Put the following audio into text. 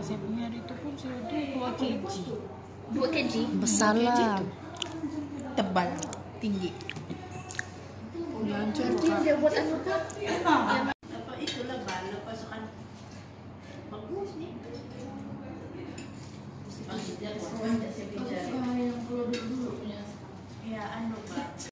saya punya hari tu pun saya ada 2 kg. 2 kg? Besar lah. Tebal. Tinggi. Yang Jadi buka. dia buat anu ke? Ya. Dapat itu lebal. Lepas akan bagus ni. Mesti